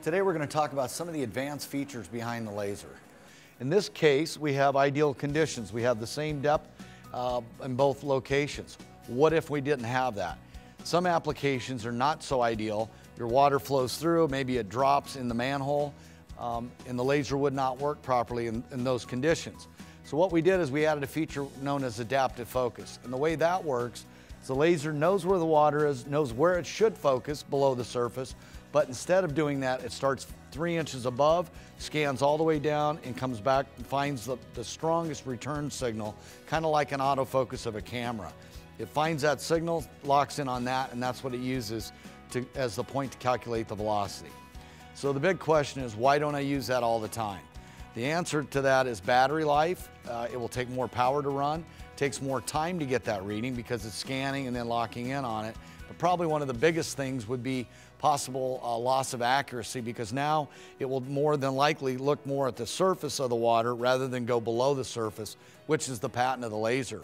Today we're going to talk about some of the advanced features behind the laser. In this case, we have ideal conditions. We have the same depth uh, in both locations. What if we didn't have that? Some applications are not so ideal. Your water flows through, maybe it drops in the manhole, um, and the laser would not work properly in, in those conditions. So what we did is we added a feature known as adaptive focus. And the way that works the laser knows where the water is, knows where it should focus below the surface, but instead of doing that, it starts three inches above, scans all the way down, and comes back and finds the, the strongest return signal, kind of like an autofocus of a camera. It finds that signal, locks in on that, and that's what it uses to, as the point to calculate the velocity. So the big question is, why don't I use that all the time? The answer to that is battery life. Uh, it will take more power to run, takes more time to get that reading because it's scanning and then locking in on it. But probably one of the biggest things would be possible uh, loss of accuracy because now it will more than likely look more at the surface of the water rather than go below the surface, which is the patent of the laser.